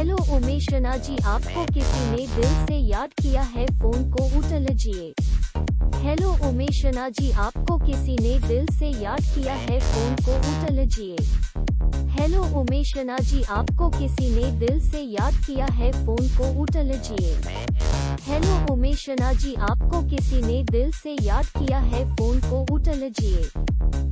hello उमेशना जी, आपको किसी ने दिल से याद किया है, फ़ोन को उठा लीजिए हेलो उमेशना जी, आपको किसी ने दिल से याद किया है, फ़ोन को उठा लीजिए हेलो उमेशना जी, आपको किसी ने दिल से याद किया है, फ़ोन को उठा लीजिए हेलो उमेशना जी, आपको किसी ने दिल से याद किया है, फ़ोन को उठा लीजिए